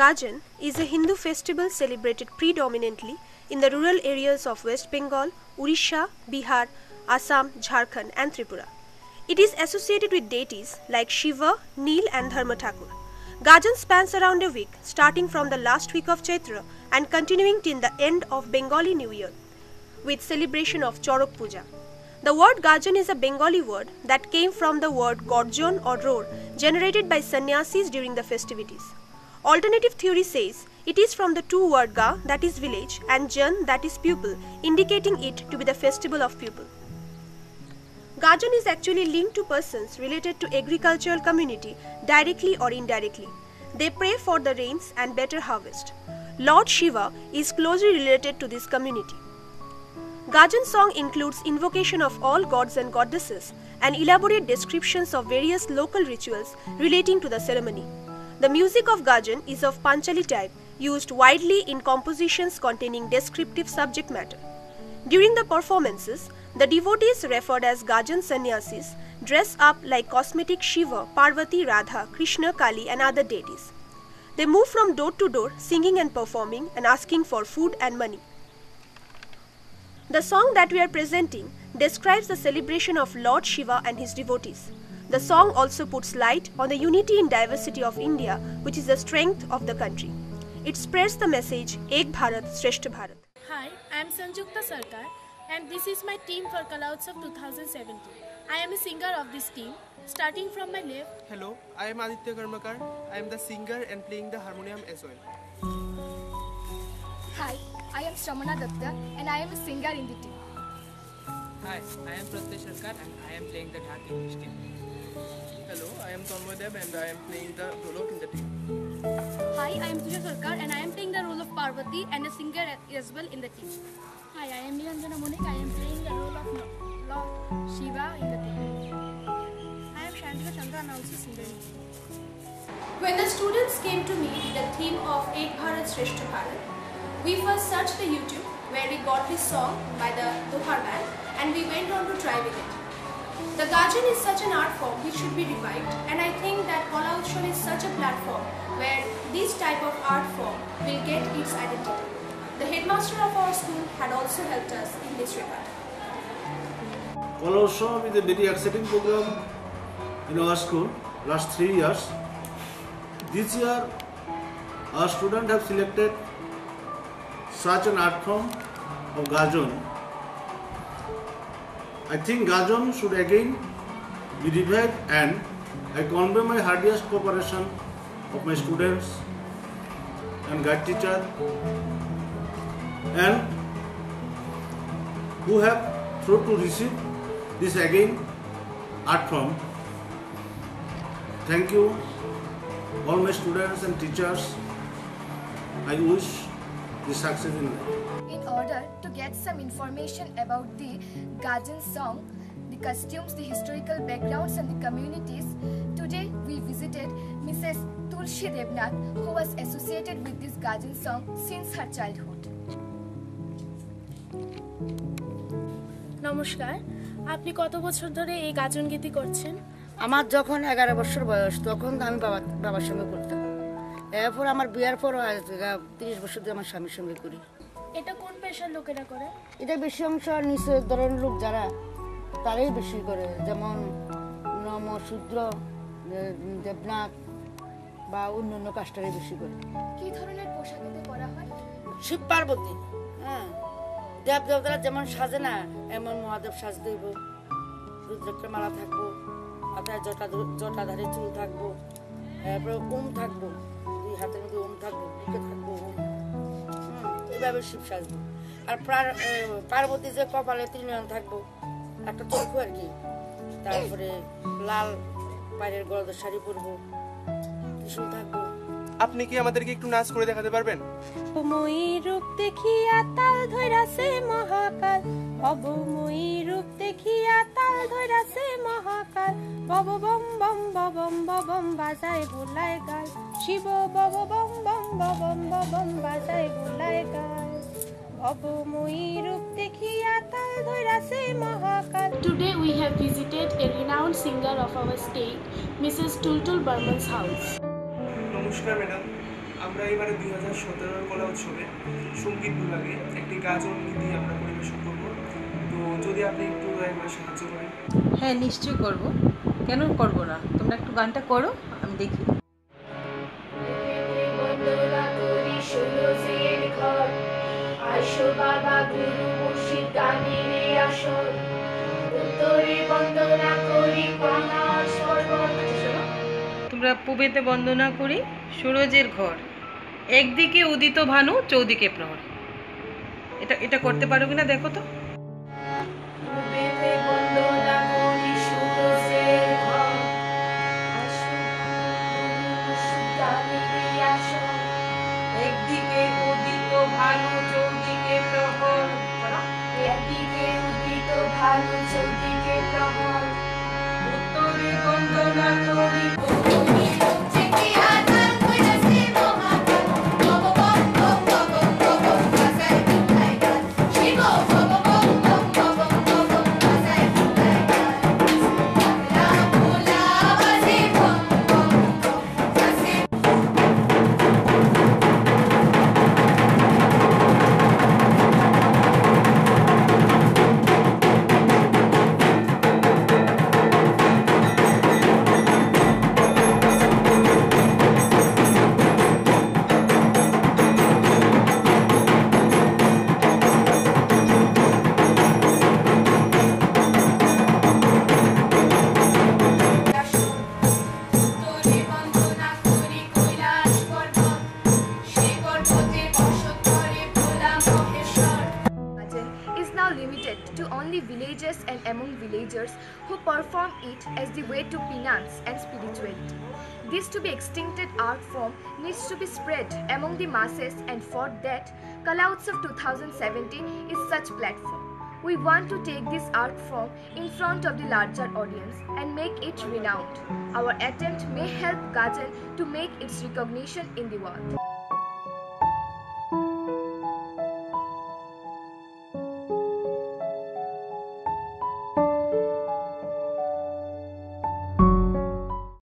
Gajan is a Hindu festival celebrated predominantly in the rural areas of West Bengal, Odisha, Bihar, Assam, Jharkhand, and Tripura. It is associated with deities like Shiva, Nil, and Dharma Thakur. Gajan spans around a week, starting from the last week of Chaitra and continuing till the end of Bengali New Year, with celebration of Chorok Puja. The word Gajan is a Bengali word that came from the word Gorjon or roar, generated by sannyasis during the festivities. Alternative theory says it is from the two word Ga, that is village, and Jan, that is pupil, indicating it to be the festival of pupil. Gajan is actually linked to persons related to agricultural community directly or indirectly. They pray for the rains and better harvest. Lord Shiva is closely related to this community. Gajan song includes invocation of all gods and goddesses and elaborate descriptions of various local rituals relating to the ceremony. The music of Gajan is of Panchali type, used widely in compositions containing descriptive subject matter. During the performances, the devotees referred as Gajan sannyasis dress up like cosmetic Shiva, Parvati, Radha, Krishna, Kali and other deities. They move from door to door singing and performing and asking for food and money. The song that we are presenting describes the celebration of Lord Shiva and his devotees. The song also puts light on the unity in diversity of India, which is the strength of the country. It spreads the message Ek Bharat, Shrestha Bharat. Hi, I am Sanjukta Sarkar and this is my team for Kala Utsav 2017. I am a singer of this team. Starting from my left, Hello, I am Aditya Karmakar. I am the singer and playing the harmonium as well. Hi, I am Shramana Datta and I am a singer in the team. Hi, I am Pratyay Sarkar and I am playing the Dhak English team. Hello, I am Tanmoy Dev and I am playing the Dholak in the team. Hi, I am Tuja Sarkar and I am playing the role of Parvati and a singer as well in the team. Hi, I am Niranjana Monik. I am playing the role of Lord Shiva in the team. I am Shantika Chandra and also singer. When the students came to me with the theme of Ek Bharat Shrestha Bharat, we first searched the YouTube where we got this song by the Dohar band and we went on to try with it. The Gajan is such an art form which should be revived and I think that Kala Utsav is such a platform where this type of art form will get its identity. The headmaster of our school had also helped us in this regard. Kala Utsav is a very exciting program in our school last three years. This year, our students have selected such an art form of Gajon. I think Gajon should again be revived and I convey my heartiest cooperation of my students and guide teacher and who have through to receive this again art form. Thank you all my students and teachers. I wish the success in life. In order to get some information about the Gajan song, the costumes, the historical backgrounds and the communities, today we visited Mrs. Tulshi Devnath who was associated with this Gajan song since her childhood. নমস্কার আপনি কত বছর ধরে এই গাজন গীতি করছেন আমার যখন এগারো বছর বয়স তখন আমি বাবা বাবার সঙ্গে করতাম এরপর আমার বিয়ার পর তিরিশ বছর ধরে আমার স্বামীর সঙ্গে করি। এটা কোন পেশার লোকেরা করে? এটা বেশি অংশ নিচের ধরনের লোক যারা তারাই বেশি করে। যেমন নম শূদ্র দেবনাথ বা অন্য অন্য কাজটারাই বেশি করে। কি ধরনের পোশাক এতে পরা হয়? শিব পার্বতী। হ্যাঁ। দেব দেবতারা যেমন সাজে না এমন মহাদেব সাজ দেব। রুদ্রক্ষের মালা থাকব মাথায় জটা জটাধারে চুল থাকব তারপরে ওম থাকব। হাতের মধ্যে ওম থাকব, বুকে থাকব, ওম। এভাবে শিব সাজবো। আর পার্বতী যে কপালে ত্রিনয়ন থাকব, একটা চক্ষু আর কি, তারপরে লাল পায়ের গলদের শাড়ি পরবো, ত্রিশূল থাকব। আপনি কি আমাদেরকে একটু নাচ করে দেখাতে পারবেন? অবময়ী রূপ দেখিয়া তাল ধৈরাছে মহাকাল। অবময়ী রূপ দেখিয়া তাল ধৈরাছে মহাকাল। বব বম বম ববম ববম বাজায় বুলায় গাল। শিব বব বম বম ববম ববম বাজায় বুলায় গাল। অবময়ী রূপ দেখিয়া তাল ধৈরাছে Mahakal. Today we have visited a renowned singer of our state, Mrs. Tultul Burman's house. নমস্কার ম্যাডাম। আমরা এবারে দুই হাজার সতেরো কলা উৎসবে সংগীত বিভাগে একটি গাজন গীতি আমরা পরিবেশন করব। তো যদি আপনি একটু করে সাহায্য করেন। হ্যাঁ নিশ্চয়ই করব। কেন করব না? তোমরা একটু গানটা করো আমি দেখি। বন্দনা করি সুরজের বাবা গুরু মুর্শিদ গানের আসর। উত্তরে বন্দনা করি পানার সর্বত তোমরা পুবেতে বন্দনা করি। সুরজের ঘর। একদিকে উদিত ভানু, চৌদিকে প্রহর। এটা এটা করতে পারো কিনা দেখো তো। একদিকে উদিত ভানু, চৌদিকে প্রহর। একদিকে উদিত ভানু, চৌদিকে প্রহর। উত্তরে বন্দনা করি only villagers and among villagers who perform it as the way to penance and spirituality. This to be extincted art form needs to be spread among the masses and for that, Kala of 2017 is such platform. We want to take this art form in front of the larger audience and make it renowned. Our attempt may help Gajan to make its recognition in the world.